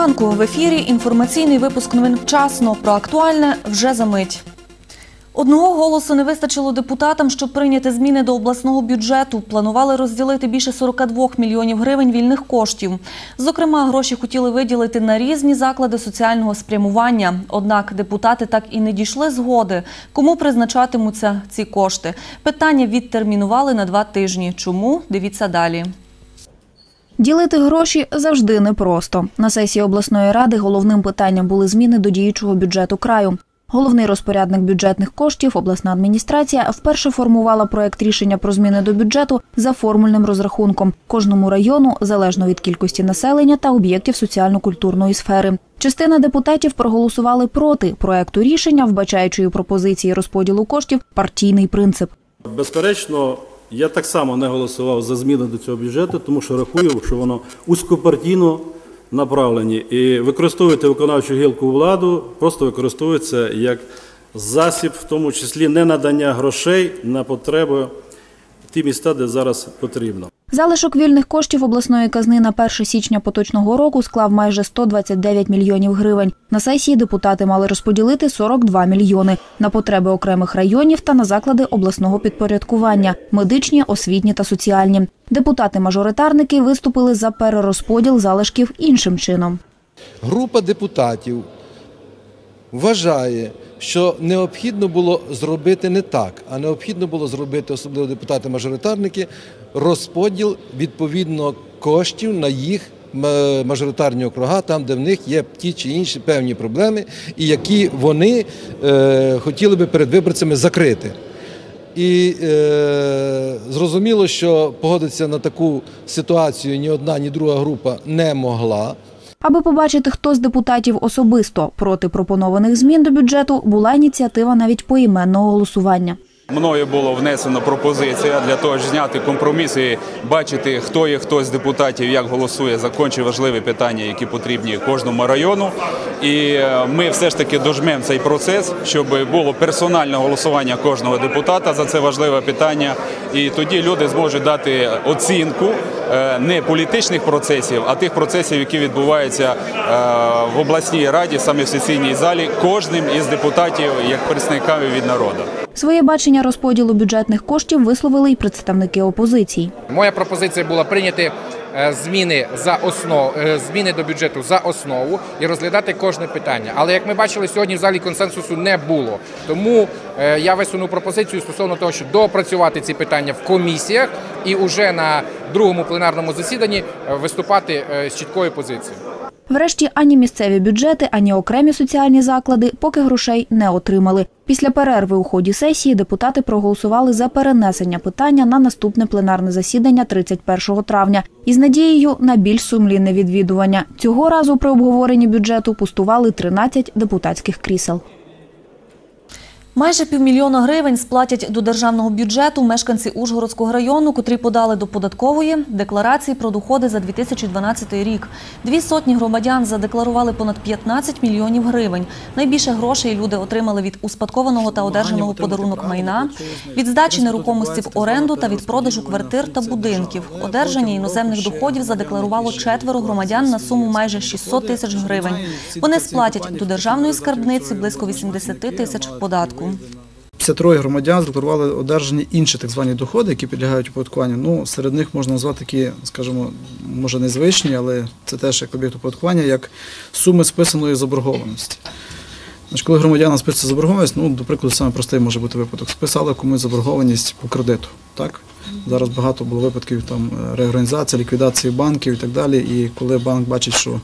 Ранку. В ефірі інформаційний випуск новин вчасно. Про актуальне вже за мить. Одного голосу не вистачило депутатам, щоб прийняти зміни до обласного бюджету. Планували розділити більше 42 мільйонів гривень вільних коштів. Зокрема, гроші хотіли виділити на різні заклади соціального спрямування. Однак депутати так і не дійшли згоди, кому призначатимуться ці кошти. Питання відтермінували на два тижні. Чому? Дивіться далі. Ділити гроші завжди непросто. На сесії обласної ради головним питанням були зміни до діючого бюджету краю. Головний розпорядник бюджетних коштів, обласна адміністрація, вперше формувала проект рішення про зміни до бюджету за формульним розрахунком кожному району, залежно від кількості населення та об'єктів соціально-культурної сфери. Частина депутатів проголосували проти проекту рішення, вбачаючи у пропозиції розподілу коштів партійний принцип. Безперечно, я так само не голосував за зміни до цього бюджету, тому що рахую, що воно узкопартійно направлені. І використовувати виконавчу гілку владу просто використовується як засіб, в тому числі не надання грошей на потреби ті міста, де зараз потрібно. Залишок вільних коштів обласної казни на 1 січня поточного року склав майже 129 мільйонів гривень. На сесії депутати мали розподілити 42 мільйони на потреби окремих районів та на заклади обласного підпорядкування – медичні, освітні та соціальні. Депутати-мажоритарники виступили за перерозподіл залишків іншим чином. Група депутатів вважає, що необхідно було зробити не так, а необхідно було зробити, особливо депутати-мажоритарники, розподіл відповідно коштів на їх мажоритарні округа, там, де в них є ті чи інші певні проблеми, і які вони е, хотіли би перед виборцями закрити. І е, зрозуміло, що погодитися на таку ситуацію ні одна, ні друга група не могла. Аби побачити, хто з депутатів особисто проти пропонованих змін до бюджету, була ініціатива навіть поіменного голосування. Мною було внесено пропозиція для того, щоб зняти компроміс і бачити, хто є хто з депутатів, як голосує за конче важливі питання, які потрібні кожному району. І е, ми все ж таки дожмемо цей процес, щоб було персональне голосування кожного депутата за це важливе питання. І тоді люди зможуть дати оцінку е, не політичних процесів, а тих процесів, які відбуваються е, в обласній раді, саме в сесійній залі, кожним із депутатів як представниками від народу. Своє бачення розподілу бюджетних коштів висловили й представники опозиції. Моя пропозиція була прийняти е, зміни за основу зміни до бюджету за основу і розглядати кожне питання. Але як ми бачили сьогодні, в залі консенсусу не було. Тому е, я висунув пропозицію стосовно того, що доопрацювати ці питання в комісіях і уже на другому пленарному засіданні е, виступати е, з чіткою позицією. Врешті ані місцеві бюджети, ані окремі соціальні заклади поки грошей не отримали. Після перерви у ході сесії депутати проголосували за перенесення питання на наступне пленарне засідання 31 травня із надією на більш сумлінне відвідування. Цього разу при обговоренні бюджету пустували 13 депутатських крісел. Майже півмільйона гривень сплатять до державного бюджету мешканці Ужгородського району, котрі подали до податкової декларації про доходи за 2012 рік. Дві сотні громадян задекларували понад 15 мільйонів гривень. Найбільше грошей люди отримали від успадкованого та одержаного подарунок майна, від здачі нерухомості в оренду та від продажу квартир та будинків. Одержання іноземних доходів задекларувало четверо громадян на суму майже 600 тисяч гривень. Вони сплатять до державної скарбниці близько 80 тисяч податку. 53 громадян задекларували одержані інші так звані доходи, які підлягають оподаткуванню. Ну, серед них можна назвати такі, скажімо, може незвичні, але це теж як об'єкт оподаткування, як суми списаної заборгованості. Значить, коли громадяна списує заборгованість, ну, до прикладу, саме простий може бути випадок. Списали комусь заборгованість по кредиту. Так? Зараз багато було випадків там реорганізації, ліквідації банків і так далі. І коли банк бачить, що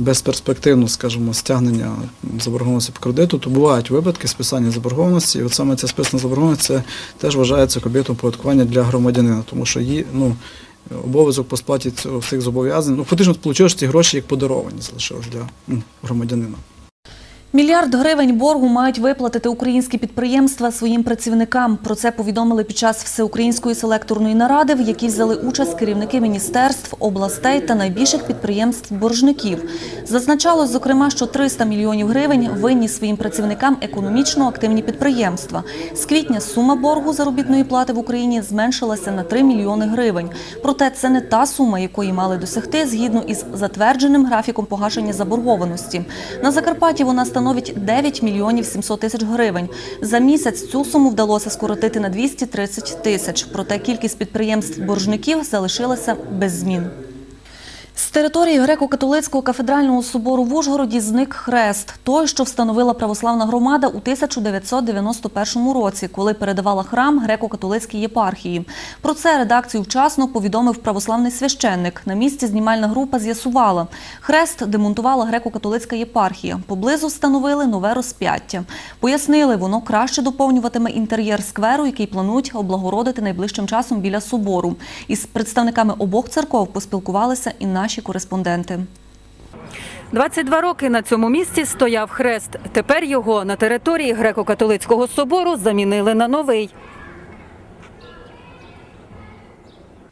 безперспективно, скажімо, стягнення заборгованості по кредиту, то бувають випадки списання заборгованості. І от саме ця списана заборгованість це теж вважається об'єктом оподаткування для громадянина, тому що її ну, обов'язок по сплаті цих зобов'язань. Ну, фактично, вийшло ці гроші як подаровані залишились для ну, громадянина. Мільярд гривень боргу мають виплатити українські підприємства своїм працівникам. Про це повідомили під час всеукраїнської селекторної наради, в якій взяли участь керівники міністерств, областей та найбільших підприємств-боржників. Зазначалось, зокрема, що 300 мільйонів гривень винні своїм працівникам економічно активні підприємства. З квітня сума боргу заробітної плати в Україні зменшилася на 3 мільйони гривень. Проте це не та сума, якої мали досягти згідно із затвердженим графіком погашення заборгованості. На Закарпатті вона становить 9 мільйонів 700 тисяч гривень. За місяць цю суму вдалося скоротити на 230 тисяч. Проте кількість підприємств-боржників залишилася без змін. З території греко-католицького кафедрального собору в Ужгороді зник хрест, той, що встановила православна громада у 1991 році, коли передавала храм греко-католицькій єпархії. Про це редакцію вчасно повідомив православний священник. На місці знімальна група з'ясувала. Хрест демонтувала греко-католицька єпархія. Поблизу встановили нове розп'яття. Пояснили, воно краще доповнюватиме інтер'єр скверу, який планують облагородити найближчим часом біля собору. Із представниками обох церков поспілкувалися і наші кореспонденти. 22 роки на цьому місці стояв хрест. Тепер його на території греко-католицького собору замінили на новий.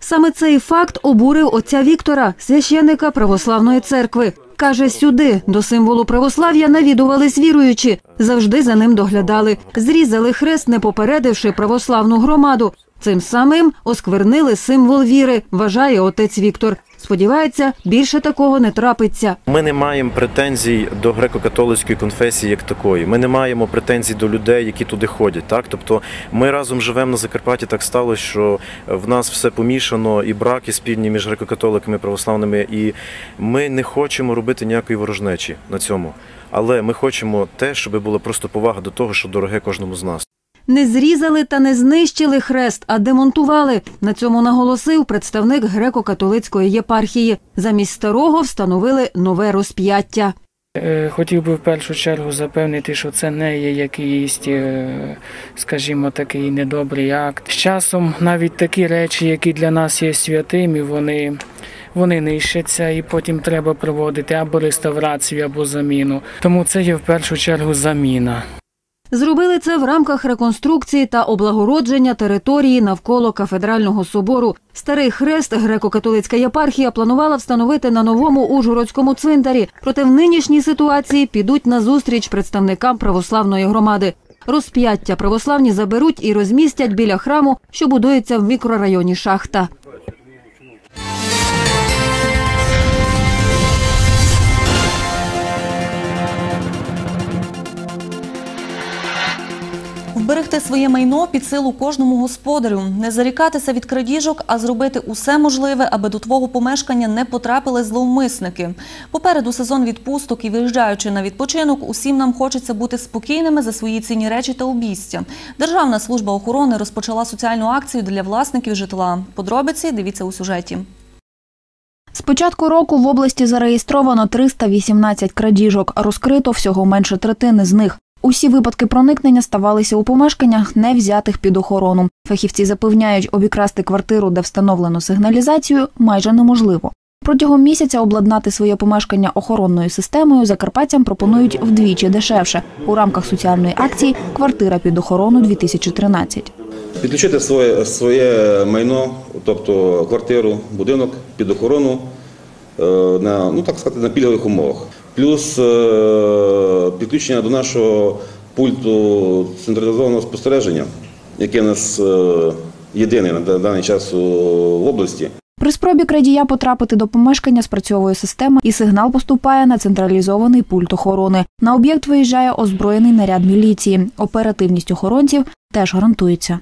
Саме цей факт обурив отця Віктора, священника православної церкви. Каже, сюди, до символу православ'я, навідувались віруючі, завжди за ним доглядали. Зрізали хрест, не попередивши православну громаду. Цим самим осквернили символ віри, вважає отець Віктор. Сподівається, більше такого не трапиться. Ми не маємо претензій до греко-католицької конфесії як такої. Ми не маємо претензій до людей, які туди ходять. Так, тобто ми разом живемо на Закарпатті. Так сталося, що в нас все помішано, і браки спільні між греко-католиками і православними. І ми не хочемо робити ніякої ворожнечі на цьому. Але ми хочемо те, щоб була просто повага до того, що дороге кожному з нас. Не зрізали та не знищили хрест, а демонтували. На цьому наголосив представник греко-католицької єпархії. Замість старого встановили нове розп'яття. Е, Хотів би в першу чергу запевнити, що це не є якийсь, е, скажімо, такий недобрий акт. З часом навіть такі речі, які для нас є святими, вони, вони нищаться і потім треба проводити або реставрацію, або заміну. Тому це є в першу чергу заміна. Зробили це в рамках реконструкції та облагородження території навколо кафедрального собору. Старий хрест греко-католицька єпархія планувала встановити на новому Ужгородському цвинтарі. Проте в нинішній ситуації підуть на зустріч представникам православної громади. Розп'яття православні заберуть і розмістять біля храму, що будується в мікрорайоні Шахта. Вберегти своє майно під силу кожному господарю, не зарікатися від крадіжок, а зробити усе можливе, аби до твого помешкання не потрапили зловмисники. Попереду сезон відпусток і виїжджаючи на відпочинок, усім нам хочеться бути спокійними за свої цінні речі та обійстя. Державна служба охорони розпочала соціальну акцію для власників житла. Подробиці дивіться у сюжеті. З початку року в області зареєстровано 318 крадіжок, розкрито всього менше третини з них. Усі випадки проникнення ставалися у помешканнях, не взятих під охорону. Фахівці запевняють, обікрасти квартиру, де встановлено сигналізацію, майже неможливо. Протягом місяця обладнати своє помешкання охоронною системою закарпатцям пропонують вдвічі дешевше. У рамках соціальної акції Квартира під охорону 2013 Підключити своє, своє майно, тобто квартиру, будинок під охорону е, на, ну, так сказати, на пільгових умовах. Плюс е, підключення до нашого пульту централізованого спостереження, яке у нас е, єдине на даний час в області. При спробі крадія потрапити до помешкання спрацьовує система, і сигнал поступає на централізований пульт охорони. На об'єкт виїжджає озброєний наряд міліції. Оперативність охоронців теж гарантується.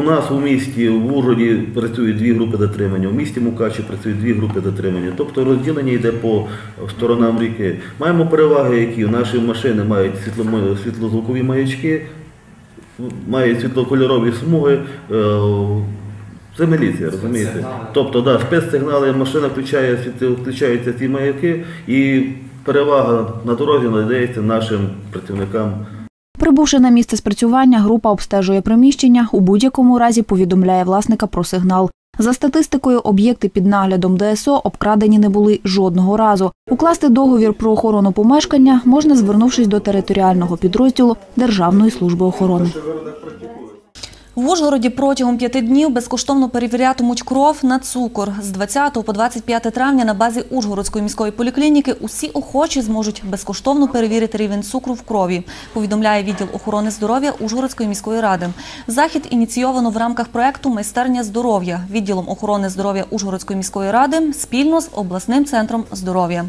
У нас у місті в Ужгороді працюють дві групи затримання, у місті Мукачі працюють дві групи затримання. Тобто розділення йде по сторонам ріки. Маємо переваги, які наші машини мають світло- світлозвукові маячки, мають світлокольорові смуги. е, Це міліція, розумієте? Тобто, да, спецсигнали, машина включає, включаються ці маяки, і перевага на дорозі надається нашим працівникам Прибувши на місце спрацювання, група обстежує приміщення, у будь-якому разі повідомляє власника про сигнал. За статистикою, об'єкти під наглядом ДСО обкрадені не були жодного разу. Укласти договір про охорону помешкання можна, звернувшись до територіального підрозділу Державної служби охорони. В Ужгороді протягом п'яти днів безкоштовно перевірятимуть кров на цукор. З 20 по 25 травня на базі Ужгородської міської поліклініки усі охочі зможуть безкоштовно перевірити рівень цукру в крові, повідомляє відділ охорони здоров'я Ужгородської міської ради. Захід ініційовано в рамках проекту Майстерня здоров'я відділом охорони здоров'я Ужгородської міської ради спільно з обласним центром здоров'я.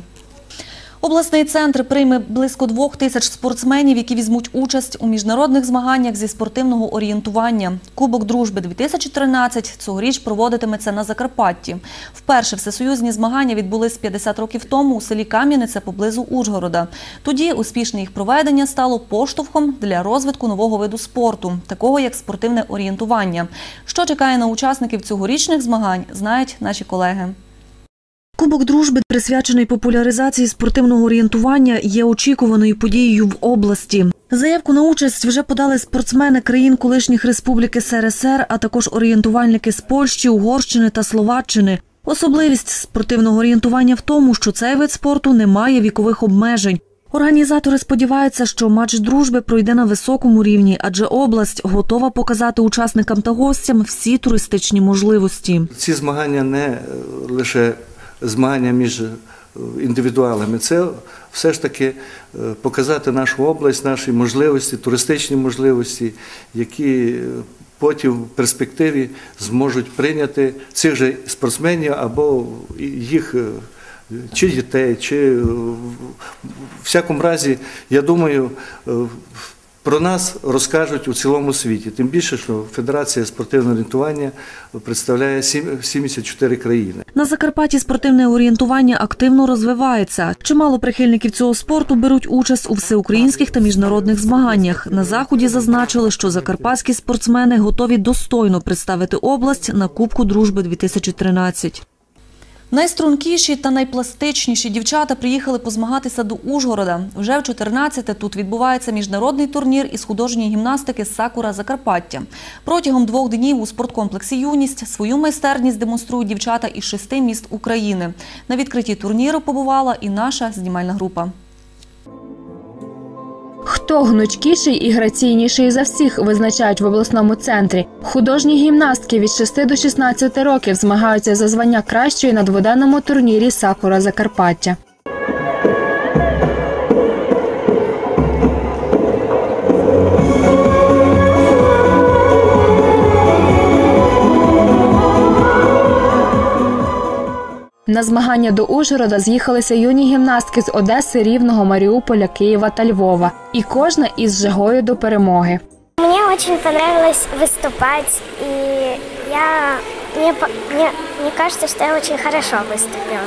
Обласний центр прийме близько двох тисяч спортсменів, які візьмуть участь у міжнародних змаганнях зі спортивного орієнтування. Кубок дружби 2013 цьогоріч проводитиметься на Закарпатті. Вперше всесоюзні змагання відбулись 50 років тому у селі Кам'яниця поблизу Ужгорода. Тоді успішне їх проведення стало поштовхом для розвитку нового виду спорту, такого як спортивне орієнтування. Що чекає на учасників цьогорічних змагань, знають наші колеги. Кубок дружби, присвячений популяризації спортивного орієнтування, є очікуваною подією в області. Заявку на участь вже подали спортсмени країн колишніх республік СРСР, а також орієнтувальники з Польщі, Угорщини та Словаччини. Особливість спортивного орієнтування в тому, що цей вид спорту не має вікових обмежень. Організатори сподіваються, що матч дружби пройде на високому рівні, адже область готова показати учасникам та гостям всі туристичні можливості. Ці змагання не е, лише змагання між е, індивідуалами, це все ж таки е, показати нашу область, наші можливості, туристичні можливості, які е, потім в перспективі зможуть прийняти цих же спортсменів або їх чи дітей, чи в всякому разі, я думаю, про нас розкажуть у цілому світі. Тим більше, що Федерація спортивного орієнтування представляє сім- 74 країни. На Закарпатті спортивне орієнтування активно розвивається. Чимало прихильників цього спорту беруть участь у всеукраїнських та міжнародних змаганнях. На заході зазначили, що закарпатські спортсмени готові достойно представити область на Кубку дружби 2013. Найстрункіші та найпластичніші дівчата приїхали позмагатися до Ужгорода. Вже в 14-те тут відбувається міжнародний турнір із художньої гімнастики «Сакура Закарпаття». Протягом двох днів у спорткомплексі «Юність» свою майстерність демонструють дівчата із шести міст України. На відкритті турніру побувала і наша знімальна група. Хто гнучкіший і граційніший за всіх визначають в обласному центрі. Художні гімнастки від 6 до 16 років змагаються за звання кращої на дводенному турнірі Сакура Закарпаття. На змагання до Ужгорода з'їхалися юні гімнастки з Одеси, Рівного, Маріуполя, Києва та Львова. І кожна із жагою до перемоги. Мне очень понравилось выступать, и я, мне, по- мне, мне кажется, что я очень хорошо виступила.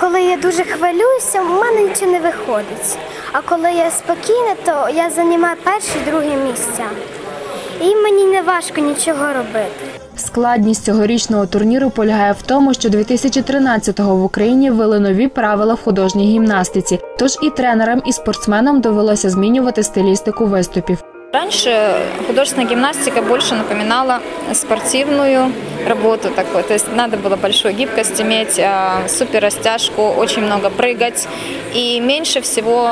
Коли я дуже хвилююся, в мене нічого не виходить. А коли я спокійна, то я займаю перше і друге місця. І мені не важко нічого робити. Складність цьогорічного турніру полягає в тому, що 2013-го в Україні ввели нові правила в художній гімнастиці. Тож і тренерам, і спортсменам довелося змінювати стилістику виступів. Раньше художественная гимнастика больше напоминала спортивную работу такой. То есть надо было большую гибкость иметь, супер растяжку, очень много и меньше всего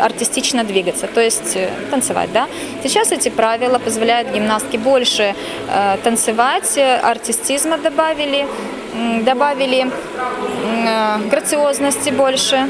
артистично двигаться, то есть э, танцевать, да. Сейчас эти правила позволяют гимнастке больше э, танцевать, э, артистизма добавили, м, добавили м, э, грациозности больше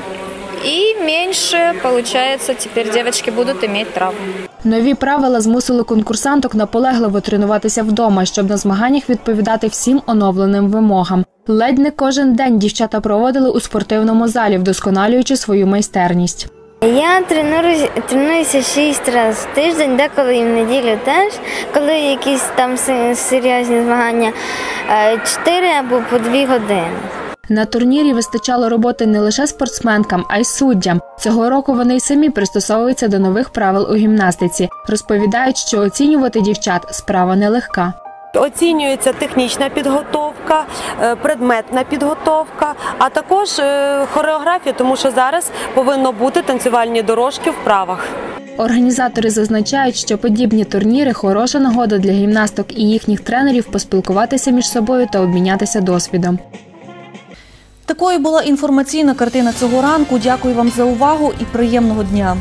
и меньше, получается, теперь девочки будут иметь травм. Нові правила змусили конкурсанток наполегливо тренуватися вдома, щоб на змаганнях відповідати всім оновленим вимогам. Ледь не кожен день дівчата проводили у спортивному залі, вдосконалюючи свою майстерність. Я тренуюся, тренуюся шість разів в тиждень, деколи і в неділю теж, коли якісь там серйозні змагання, е, чотири або по дві години. На турнірі вистачало роботи не лише спортсменкам, а й суддям. Цього року вони й самі пристосовуються до нових правил у гімнастиці. Розповідають, що оцінювати дівчат справа нелегка. Оцінюється технічна підготовка, е, предметна підготовка, а також е, хореографія, тому що зараз повинно бути танцювальні дорожки в правах. Організатори зазначають, що подібні турніри хороша нагода для гімнасток і їхніх тренерів поспілкуватися між собою та обмінятися досвідом. Такою була інформаційна картина цього ранку. Дякую вам за увагу і приємного дня.